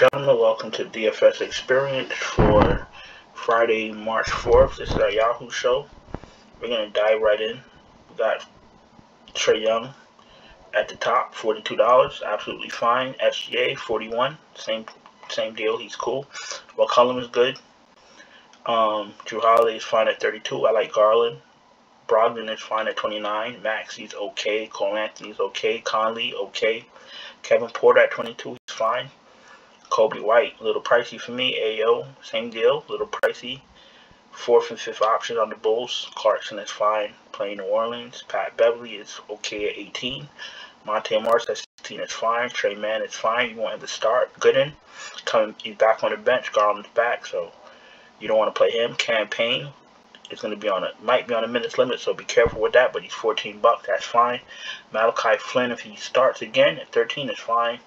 gentlemen, welcome to DFS Experience for Friday, March 4th. This is our Yahoo show. We're going to dive right in. We got Trae Young at the top, $42, absolutely fine. SGA, 41 same same deal, he's cool. McCollum is good. Um, Jrue Holiday is fine at 32. I like Garland. Brogdon is fine at 29. Maxey's okay. Cole Anthony's okay. Conley, okay. Kevin Porter at 22, he's fine. Coby White, a little pricey for me. Ayo, same deal, a little pricey. Fourth and fifth option on the Bulls. Clarkson is fine playing New Orleans. Pat Beverley is okay at 18. Monte Morris at 16 is fine. Tre Mann is fine. You want him to start. Gooden, coming, he's back on the bench. Garland's back, so you don't want to play him. Cam Payne is going to be on a might be on a minutes limit, so be careful with that. But he's 14 bucks. That's fine. Malachi Flynn, if he starts again at 13, is fine.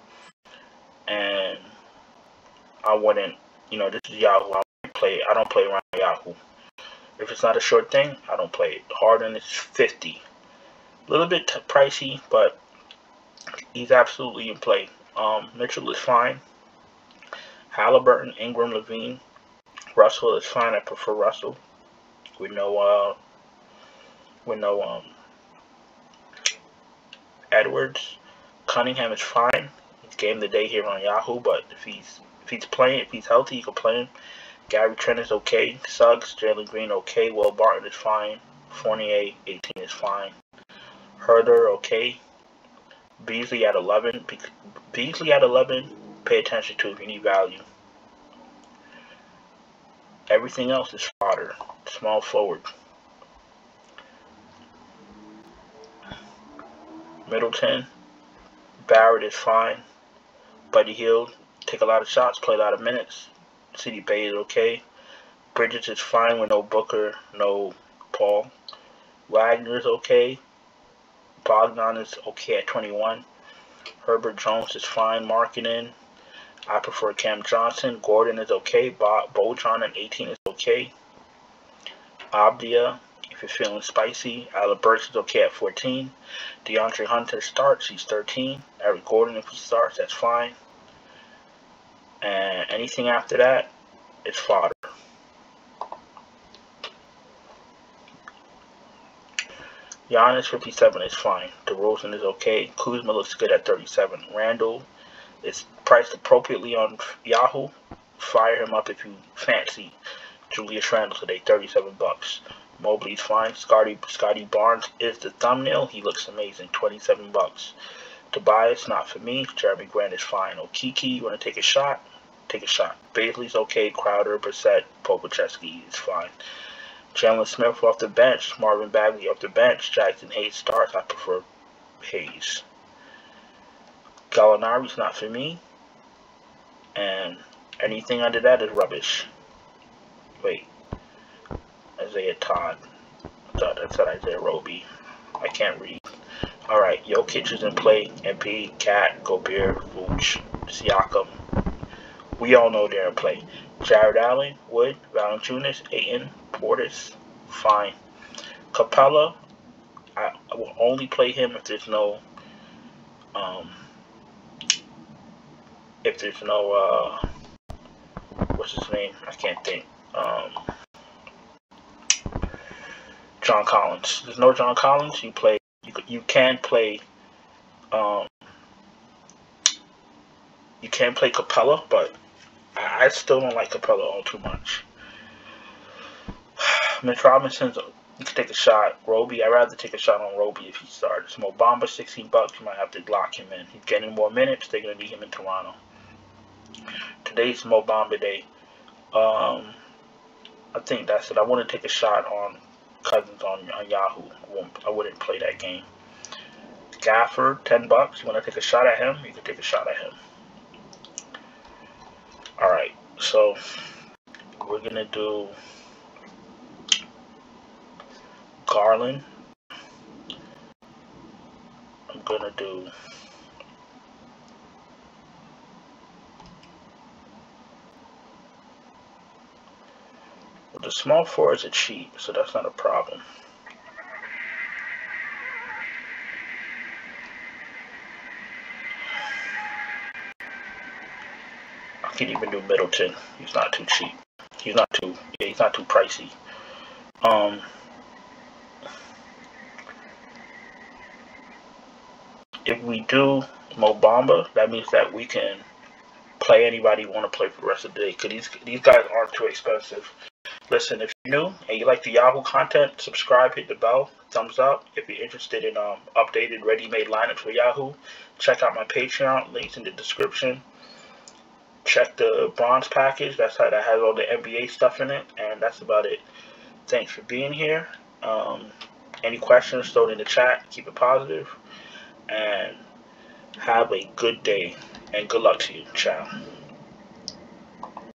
And I wouldn't, you know, this is Yahoo. I don't play, I don't play around Yahoo. If it's not a short thing, I don't play it. Harden is 50. A little bit pricey, but he's absolutely in play. Um, Mitchell is fine. Halliburton, Ingram, LaVine, Russell is fine. I prefer Russell. With no, uh, no, um, Edwards. Cunningham is fine. He's game of the day here on Yahoo, but if he's he's playing, if he's healthy, you can play him. Gary Trent is okay. Suggs, Jalen Green okay. Will Barton is fine. Fournier, 18 is fine. Herder okay. Beasley at 11. Beasley at 11, pay attention to if you need value. Everything else is fodder. Small forward. Middleton. Barrett is fine. Buddy Hield, take a lot of shots, play a lot of minutes. Saddiq Bey is okay. Bridges is fine with no Booker, no Paul. Wagner is okay. Bogdan is okay at 21. Herbert Jones is fine marketing. I prefer Cam Johnson. Gordon is okay. Bo Bojan at 18 is okay. Avdija, if you're feeling spicy. Burks is okay at 14. DeAndre Hunter starts. He's 13. Eric Gordon, if he starts, that's fine. And anything after that, it's fodder. Giannis 57 is fine. DeRozan is okay. Kuzma looks good at 37. Randle is priced appropriately on Yahoo. Fire him up if you fancy Julius Randle today, 37 bucks. Mobley's fine. Scottie Scottie Barnes is the thumbnail. He looks amazing, 27 bucks. Tobias, not for me. Jerami Grant is fine. Okeke, you want to take a shot? Take a shot. Bailey's okay. Crowder, Brissett, Pokusevski is fine. Chandler Smith off the bench. Marvin Bagley off the bench. Jaxson Hayes starts. I prefer Hayes. Gallinari's not for me. And anything under that is rubbish. Wait. Isaiah Todd. I thought that said Isaiah Roby. I can't read. Alright, Jokic is in play. MP, Cat, Gobert, Vooch, Siakam, we all know they're in play. Jarrett Allen, Wood, Valanciunas, Ayton, Portis, fine. Capela, I, I, will only play him if there's no, um, if there's no, uh, what's his name? I can't think. Um, John Collins. There's no John Collins. You play. You you can play. Um, you can play Capela, but I still don't like Capela all too much. Mitch Robinson's you can take a shot. Roby, I'd rather take a shot on Roby if he starts. Mo Bamba, 16 bucks, you might have to lock him in. He's getting more minutes. They're going to need him in Toronto. Today's Mo Bamba day. Um, I think that's it. I want to take a shot on Cousins on, on Yahoo. I, I wouldn't play that game. Gafford, 10 bucks. You want to take a shot at him? You can take a shot at him. Alright, so we're going to do Garland. I'm going to do well, the small fours are cheap, so that's not a problem. Can even do Middleton. He's not too cheap. He's not too yeah, he's not too pricey. Um if we do Mo Bamba, that means that we can play anybody want to play for the rest of the day. Cause these these guys aren't too expensive. Listen, if you're new and you like the Yahoo content, subscribe, hit the bell, thumbs up. If you're interested in um, updated, ready-made lineups for Yahoo, check out my Patreon. Links in the description. Check the bronze package. That's how that has all the NBA stuff in it, and that's about it. Thanks for being here. Um, any questions, throw it in the chat. Keep it positive, and have a good day. And good luck to you. Ciao.